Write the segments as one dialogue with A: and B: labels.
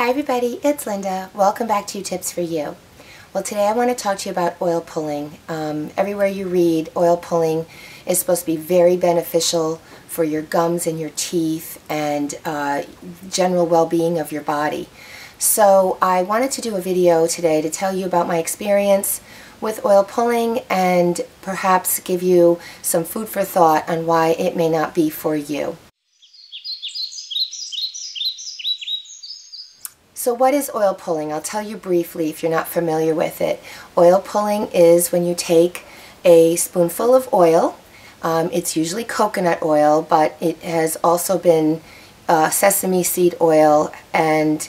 A: Hi everybody, it's Linda. Welcome back to Tips for You. Well today I want to talk to you about oil pulling. Um, everywhere you read, oil pulling is supposed to be very beneficial for your gums and your teeth and uh, general well-being of your body. So I wanted to do a video today to tell you about my experience with oil pulling and perhaps give you some food for thought on why it may not be for you. So what is oil pulling? I'll tell you briefly if you're not familiar with it. Oil pulling is when you take a spoonful of oil, um, it's usually coconut oil, but it has also been uh, sesame seed oil and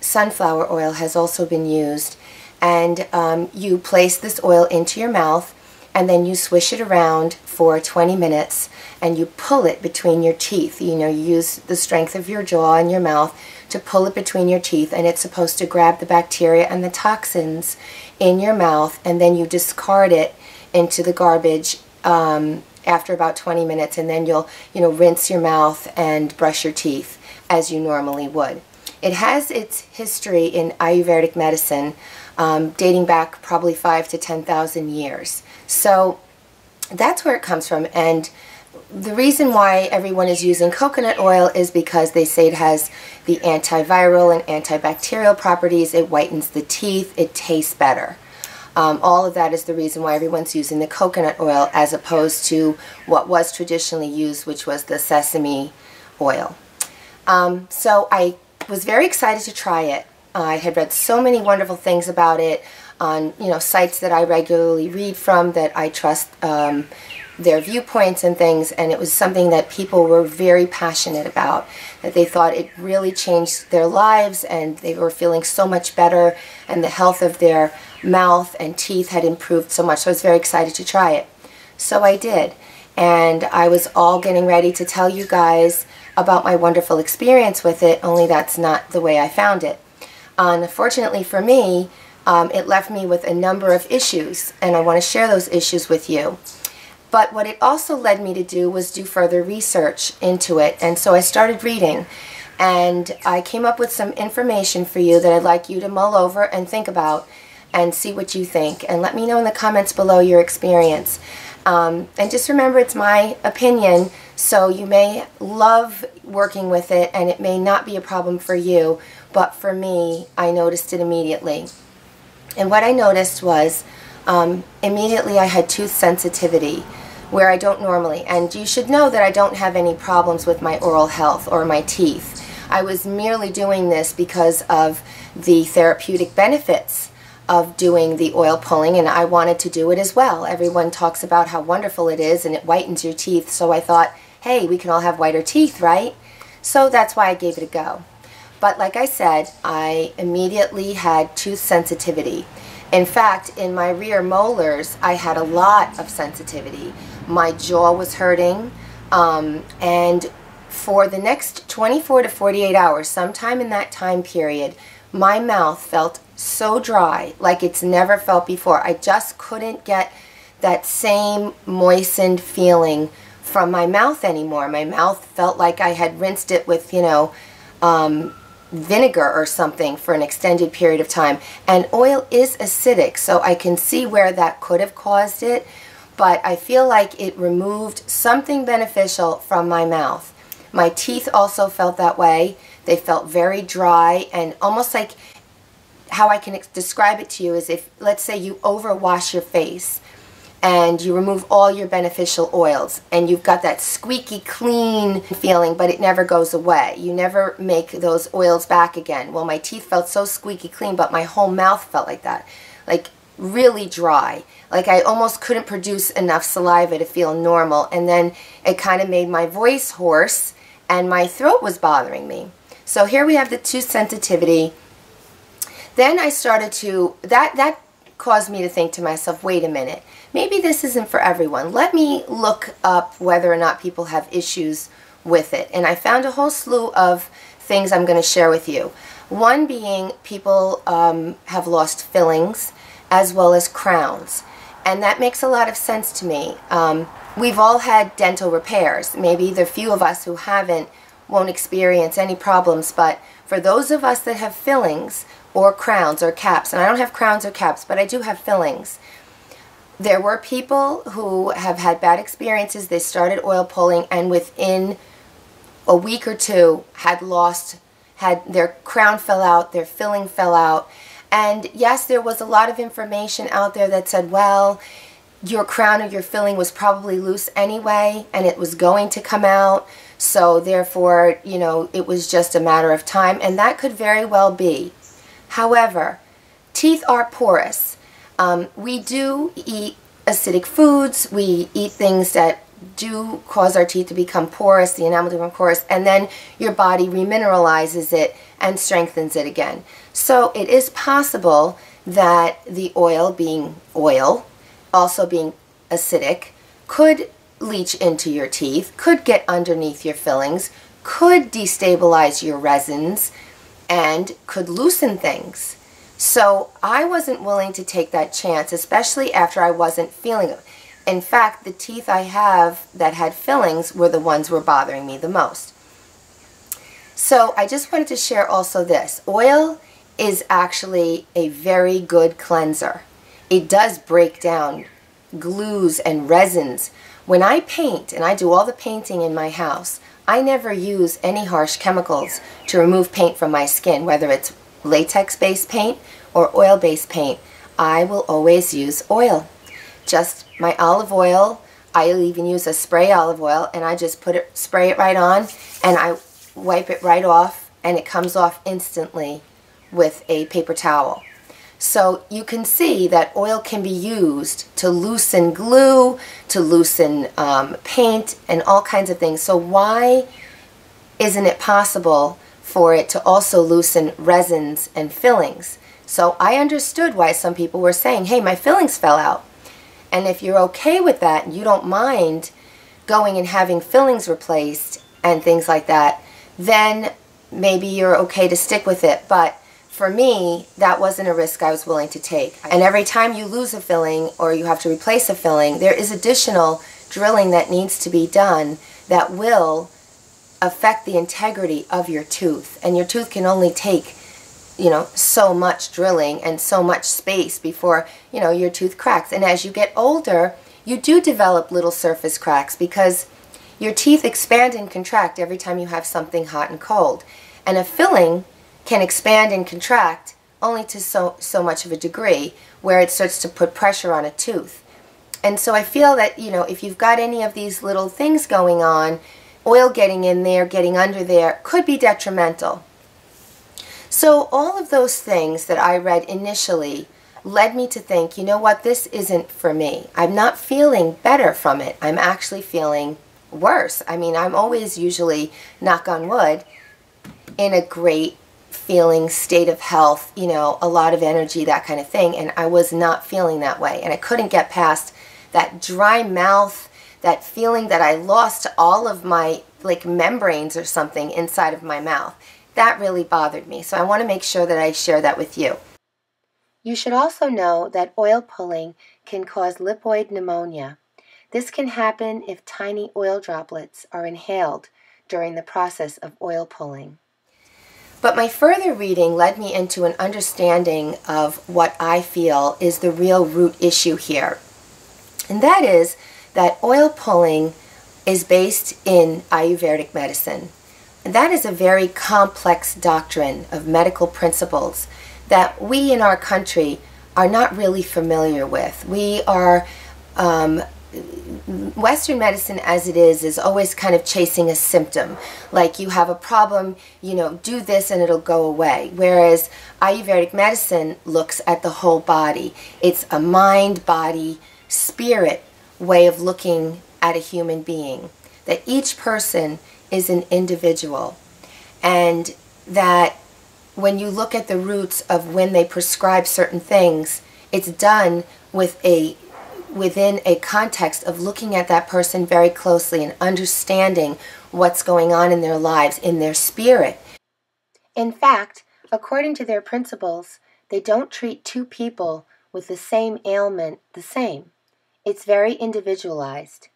A: sunflower oil has also been used. And um, you place this oil into your mouth and then you swish it around for 20 minutes and you pull it between your teeth. You know, you use the strength of your jaw and your mouth to pull it between your teeth and it's supposed to grab the bacteria and the toxins in your mouth and then you discard it into the garbage um, after about 20 minutes and then you'll, you know, rinse your mouth and brush your teeth as you normally would. It has its history in Ayurvedic medicine um, dating back probably five to 10,000 years. So that's where it comes from. And the reason why everyone is using coconut oil is because they say it has the antiviral and antibacterial properties. It whitens the teeth. It tastes better. Um, all of that is the reason why everyone's using the coconut oil as opposed to what was traditionally used, which was the sesame oil. Um, so I was very excited to try it. I had read so many wonderful things about it on you know sites that I regularly read from that I trust um, their viewpoints and things and it was something that people were very passionate about that they thought it really changed their lives and they were feeling so much better and the health of their mouth and teeth had improved so much so I was very excited to try it. So I did and I was all getting ready to tell you guys about my wonderful experience with it only that's not the way I found it. Unfortunately for me um, it left me with a number of issues and I want to share those issues with you. But what it also led me to do was do further research into it and so I started reading and I came up with some information for you that I'd like you to mull over and think about and see what you think and let me know in the comments below your experience. Um, and just remember it's my opinion so you may love working with it and it may not be a problem for you but for me I noticed it immediately. And what I noticed was um, immediately I had tooth sensitivity where I don't normally. And you should know that I don't have any problems with my oral health or my teeth. I was merely doing this because of the therapeutic benefits of doing the oil pulling and I wanted to do it as well. Everyone talks about how wonderful it is and it whitens your teeth so I thought, hey, we can all have whiter teeth, right? So that's why I gave it a go. But like I said, I immediately had tooth sensitivity. In fact, in my rear molars, I had a lot of sensitivity. My jaw was hurting, um, and for the next 24 to 48 hours, sometime in that time period, my mouth felt so dry, like it's never felt before. I just couldn't get that same moistened feeling from my mouth anymore. My mouth felt like I had rinsed it with, you know, um, vinegar or something for an extended period of time. And oil is acidic, so I can see where that could have caused it, but I feel like it removed something beneficial from my mouth. My teeth also felt that way. They felt very dry and almost like how I can describe it to you is if, let's say you overwash your face and you remove all your beneficial oils and you've got that squeaky clean feeling but it never goes away. You never make those oils back again. Well my teeth felt so squeaky clean but my whole mouth felt like that. Like really dry. Like I almost couldn't produce enough saliva to feel normal and then it kind of made my voice hoarse and my throat was bothering me. So here we have the tooth sensitivity. Then I started to, that, that caused me to think to myself, wait a minute, maybe this isn't for everyone. Let me look up whether or not people have issues with it. And I found a whole slew of things I'm going to share with you. One being people um, have lost fillings as well as crowns. And that makes a lot of sense to me. Um, we've all had dental repairs. Maybe the few of us who haven't won't experience any problems. But for those of us that have fillings or crowns or caps, and I don't have crowns or caps, but I do have fillings, there were people who have had bad experiences. They started oil pulling and within a week or two had lost, had their crown fell out, their filling fell out. And yes, there was a lot of information out there that said, well, your crown or your filling was probably loose anyway and it was going to come out. So therefore, you know, it was just a matter of time. And that could very well be. However, teeth are porous. Um, we do eat acidic foods. We eat things that do cause our teeth to become porous, the enamel to become porous, and then your body remineralizes it and strengthens it again. So it is possible that the oil being oil, also being acidic, could leach into your teeth, could get underneath your fillings, could destabilize your resins, and could loosen things. So I wasn't willing to take that chance, especially after I wasn't feeling it. In fact, the teeth I have that had fillings were the ones were bothering me the most. So I just wanted to share also this. Oil is actually a very good cleanser. It does break down glues and resins. When I paint, and I do all the painting in my house, I never use any harsh chemicals to remove paint from my skin, whether it's latex-based paint or oil-based paint. I will always use oil. Just my olive oil. I'll even use a spray olive oil and I just put it, spray it right on and I wipe it right off and it comes off instantly with a paper towel. So you can see that oil can be used to loosen glue, to loosen um, paint, and all kinds of things. So why isn't it possible for it to also loosen resins and fillings? So I understood why some people were saying, hey, my fillings fell out. And if you're okay with that, and you don't mind going and having fillings replaced and things like that, then maybe you're okay to stick with it. But for me, that wasn't a risk I was willing to take. And every time you lose a filling or you have to replace a filling, there is additional drilling that needs to be done that will affect the integrity of your tooth. And your tooth can only take you know, so much drilling and so much space before, you know, your tooth cracks. And as you get older, you do develop little surface cracks because your teeth expand and contract every time you have something hot and cold. And a filling can expand and contract only to so, so much of a degree where it starts to put pressure on a tooth. And so I feel that, you know, if you've got any of these little things going on, oil getting in there, getting under there, could be detrimental. So all of those things that I read initially led me to think, you know what, this isn't for me. I'm not feeling better from it. I'm actually feeling worse. I mean, I'm always usually, knock on wood, in a great feeling state of health, you know, a lot of energy, that kind of thing. And I was not feeling that way. And I couldn't get past that dry mouth, that feeling that I lost all of my like membranes or something inside of my mouth. That really bothered me, so I want to make sure that I share that with you. You should also know that oil pulling can cause lipoid pneumonia. This can happen if tiny oil droplets are inhaled during the process of oil pulling. But my further reading led me into an understanding of what I feel is the real root issue here. And that is that oil pulling is based in Ayurvedic medicine. And that is a very complex doctrine of medical principles that we in our country are not really familiar with. We are, um, Western medicine as it is, is always kind of chasing a symptom. Like you have a problem, you know, do this and it'll go away. Whereas Ayurvedic medicine looks at the whole body. It's a mind, body, spirit way of looking at a human being. That each person is an individual. And that when you look at the roots of when they prescribe certain things, it's done with a within a context of looking at that person very closely and understanding what's going on in their lives, in their spirit. In fact, according to their principles, they don't treat two people with the same ailment the same. It's very individualized.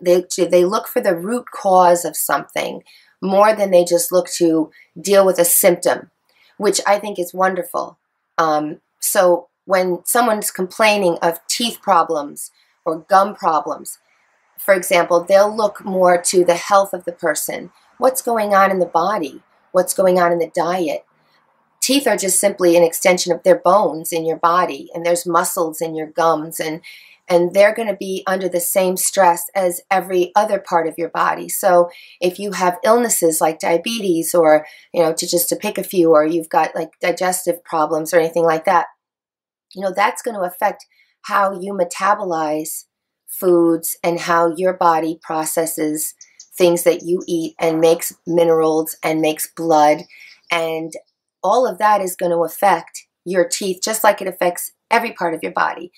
A: They, they look for the root cause of something more than they just look to deal with a symptom, which I think is wonderful. Um, so when someone's complaining of teeth problems or gum problems, for example, they'll look more to the health of the person. What's going on in the body? What's going on in the diet? Teeth are just simply an extension of their bones in your body, and there's muscles in your gums, and and they're going to be under the same stress as every other part of your body. So if you have illnesses like diabetes or, you know, to just to pick a few, or you've got like digestive problems or anything like that, you know, that's going to affect how you metabolize foods and how your body processes things that you eat and makes minerals and makes blood. And all of that is going to affect your teeth just like it affects every part of your body.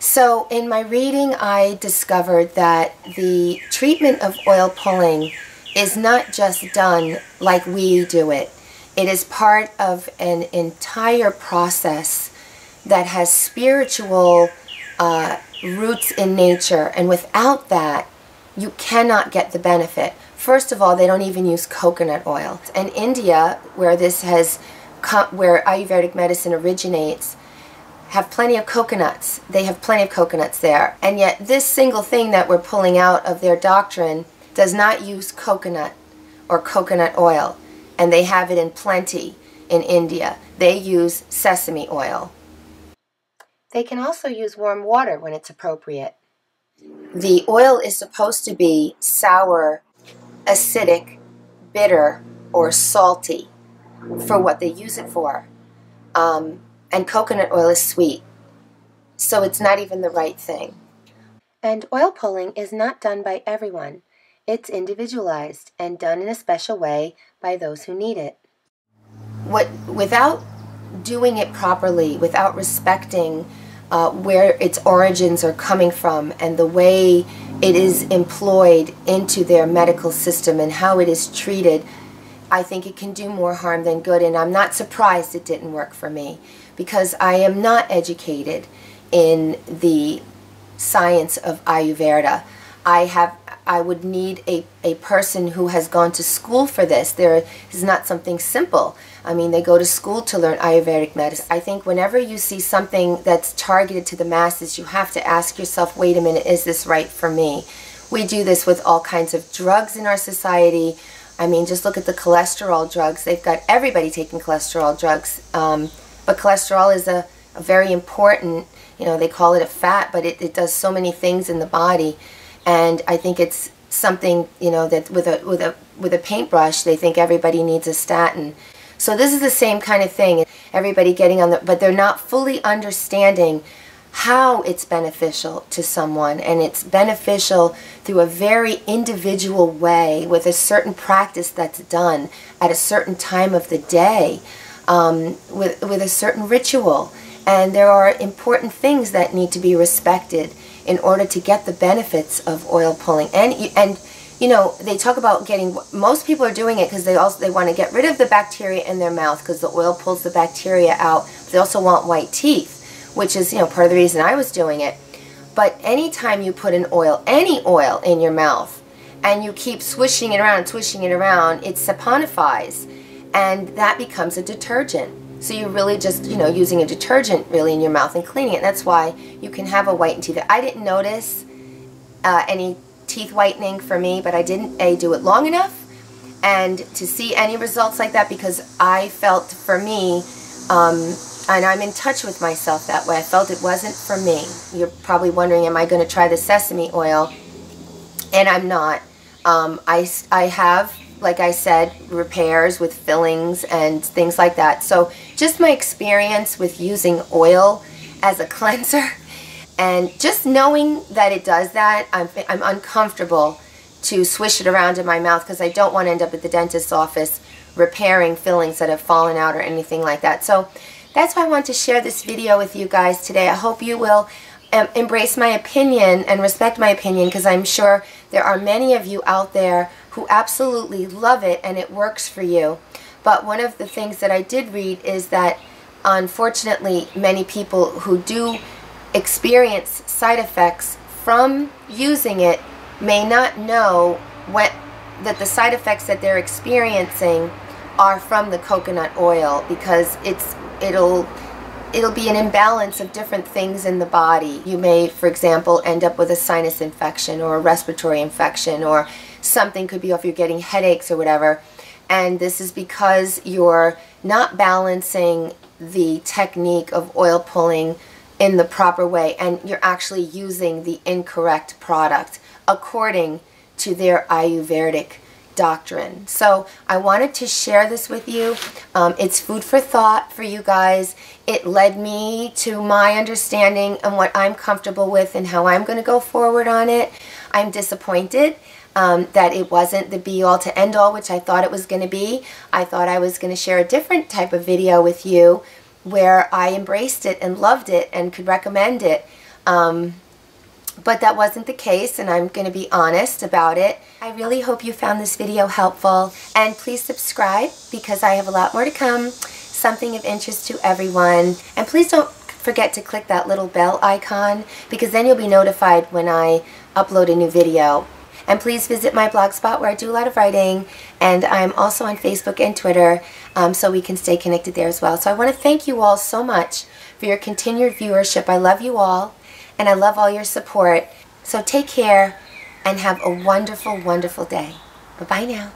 A: So, in my reading, I discovered that the treatment of oil pulling is not just done like we do it, it is part of an entire process that has spiritual uh, roots in nature. And without that, you cannot get the benefit. First of all, they don't even use coconut oil. And India, where this has where Ayurvedic medicine originates, have plenty of coconuts. They have plenty of coconuts there. And yet this single thing that we're pulling out of their doctrine does not use coconut or coconut oil. And they have it in plenty in India. They use sesame oil. They can also use warm water when it's appropriate. The oil is supposed to be sour, acidic, bitter, or salty for what they use it for. Um, and coconut oil is sweet, so it's not even the right thing. And oil pulling is not done by everyone. It's individualized and done in a special way by those who need it. What without doing it properly, without respecting uh, where its origins are coming from and the way it is employed into their medical system and how it is treated, I think it can do more harm than good. And I'm not surprised it didn't work for me because I am not educated in the science of Ayurveda. I have I would need a, a person who has gone to school for this. There is not something simple. I mean, they go to school to learn Ayurvedic medicine. I think whenever you see something that's targeted to the masses, you have to ask yourself, wait a minute, is this right for me? We do this with all kinds of drugs in our society. I mean, just look at the cholesterol drugs. They've got everybody taking cholesterol drugs. Um, but cholesterol is a, a, very important, you know, they call it a fat, but it, it does so many things in the body. And I think it's something, you know, that with a, with a, with a paintbrush, they think everybody needs a statin. So this is the same kind of thing. Everybody getting on the, but they're not fully understanding how it's beneficial to someone and it's beneficial through a very individual way with a certain practice that's done at a certain time of the day um, with, with a certain ritual. And there are important things that need to be respected in order to get the benefits of oil pulling. And, and you know, they talk about getting, most people are doing it because they also, they want to get rid of the bacteria in their mouth because the oil pulls the bacteria out. They also want white teeth, which is, you know, part of the reason I was doing it. But anytime you put an oil, any oil in your mouth, and you keep swishing it around, swishing it around, it saponifies and that becomes a detergent. So you're really just, you know, using a detergent really in your mouth and cleaning it. That's why you can have a whitened teeth. I didn't notice uh, any teeth whitening for me, but I didn't A, do it long enough and to see any results like that because I felt for me, um, and I'm in touch with myself that way, I felt it wasn't for me. You're probably wondering, am I going to try the sesame oil? And I'm not. Um, I, I have like I said, repairs with fillings and things like that. So just my experience with using oil as a cleanser and just knowing that it does that, I'm, I'm uncomfortable to swish it around in my mouth because I don't want to end up at the dentist's office repairing fillings that have fallen out or anything like that. So that's why I want to share this video with you guys today. I hope you will um, embrace my opinion and respect my opinion because I'm sure there are many of you out there who absolutely love it and it works for you. But one of the things that I did read is that unfortunately many people who do experience side effects from using it may not know what that the side effects that they're experiencing are from the coconut oil because it's it'll it'll be an imbalance of different things in the body. You may, for example, end up with a sinus infection or a respiratory infection or something could be off you're getting headaches or whatever. And this is because you're not balancing the technique of oil pulling in the proper way and you're actually using the incorrect product according to their Ayurvedic doctrine. So I wanted to share this with you. Um, it's food for thought for you guys. It led me to my understanding and what I'm comfortable with and how I'm going to go forward on it. I'm disappointed um, that it wasn't the be-all to end-all, which I thought it was going to be. I thought I was going to share a different type of video with you where I embraced it and loved it and could recommend it. Um, but that wasn't the case and I'm going to be honest about it. I really hope you found this video helpful and please subscribe because I have a lot more to come, something of interest to everyone. And please don't forget to click that little bell icon because then you'll be notified when I upload a new video. And please visit my blogspot where I do a lot of writing and I'm also on Facebook and Twitter um, so we can stay connected there as well. So I want to thank you all so much for your continued viewership. I love you all and I love all your support. So take care and have a wonderful, wonderful day. Bye-bye now.